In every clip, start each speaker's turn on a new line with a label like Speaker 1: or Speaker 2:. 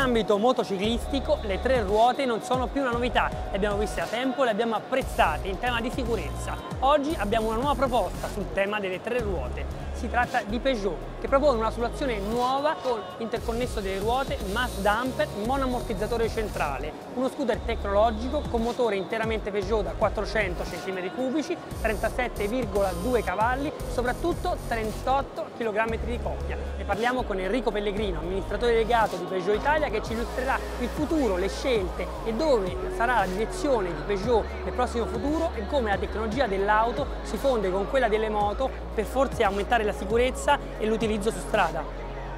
Speaker 1: ambito motociclistico le tre ruote non sono più una novità, le abbiamo viste da tempo, le abbiamo apprezzate in tema di sicurezza. Oggi abbiamo una nuova proposta sul tema delle tre ruote si tratta di Peugeot, che propone una soluzione nuova con interconnesso delle ruote, mass dumper, monoammortizzatore centrale, uno scooter tecnologico con motore interamente Peugeot da 400 cm3, 37,2 cavalli, soprattutto 38 kg di coppia. Ne parliamo con Enrico Pellegrino, amministratore delegato di Peugeot Italia, che ci illustrerà il futuro, le scelte e dove sarà la direzione di Peugeot nel prossimo futuro e come la tecnologia dell'auto si fonde con quella delle moto per forse aumentare la sicurezza e l'utilizzo su strada.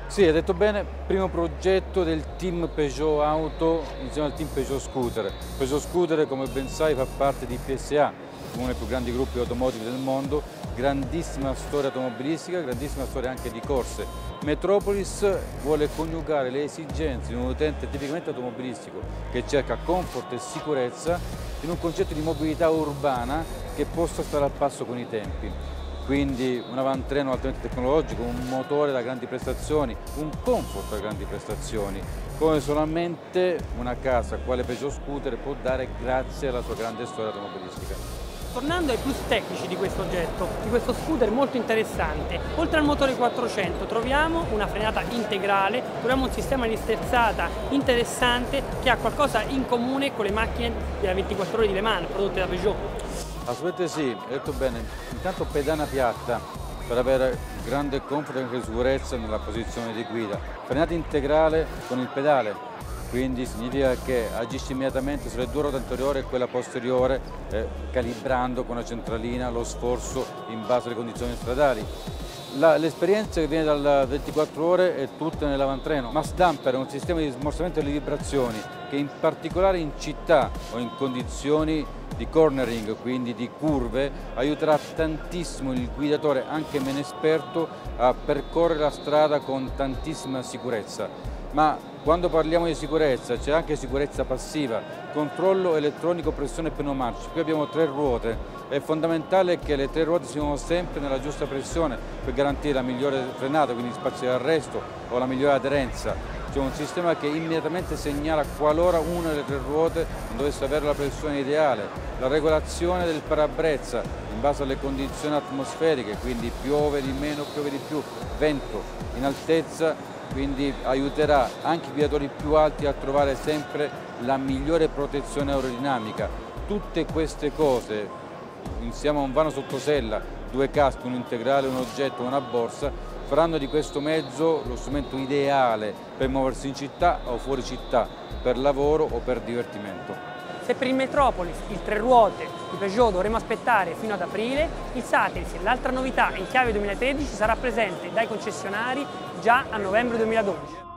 Speaker 2: Sì, hai detto bene, primo progetto del team Peugeot Auto insieme al team Peugeot Scooter. Peugeot Scooter, come ben sai, fa parte di PSA, uno dei più grandi gruppi automotivi del mondo, grandissima storia automobilistica, grandissima storia anche di corse. Metropolis vuole coniugare le esigenze di un utente tipicamente automobilistico che cerca comfort e sicurezza in un concetto di mobilità urbana che possa stare al passo con i tempi quindi un avantreno altamente tecnologico, un motore da grandi prestazioni, un comfort da grandi prestazioni, come solamente una casa quale Peugeot Scooter può dare grazie alla sua grande storia automobilistica.
Speaker 1: Tornando ai plus tecnici di questo oggetto, di questo scooter molto interessante, oltre al motore 400 troviamo una frenata integrale, troviamo un sistema di sterzata interessante che ha qualcosa in comune con le macchine della 24 ore di Le Mans prodotte da Peugeot.
Speaker 2: Assolutamente sì, hai detto bene. Intanto pedana piatta per avere grande comfort e anche sicurezza nella posizione di guida. Frenata integrale con il pedale, quindi significa che agisce immediatamente sulle due ruote anteriori e quella posteriore, eh, calibrando con la centralina lo sforzo in base alle condizioni stradali. L'esperienza che viene dal 24 ore è tutta nell'avantreno. Mass Dumper è un sistema di smorzamento delle vibrazioni che in particolare in città o in condizioni di cornering, quindi di curve, aiuterà tantissimo il guidatore, anche meno esperto, a percorrere la strada con tantissima sicurezza. Ma quando parliamo di sicurezza c'è anche sicurezza passiva, controllo elettronico pressione pneumatici. Qui abbiamo tre ruote, è fondamentale che le tre ruote siano sempre nella giusta pressione per garantire la migliore frenata, quindi spazio di arresto o la migliore aderenza. C'è un sistema che immediatamente segnala qualora una delle tre ruote non dovesse avere la pressione ideale, la regolazione del parabrezza in base alle condizioni atmosferiche, quindi piove di meno, piove di più, vento in altezza, quindi aiuterà anche i guidatori più alti a trovare sempre la migliore protezione aerodinamica. Tutte queste cose, insieme a un vano sottosella, due caschi, un integrale, un oggetto, una borsa, faranno di questo mezzo lo strumento ideale per muoversi in città o fuori città, per lavoro o per divertimento.
Speaker 1: Se per il Metropolis il tre ruote di Peugeot dovremo aspettare fino ad aprile, il Satellis, l'altra novità in chiave 2013, sarà presente dai concessionari già a novembre 2012.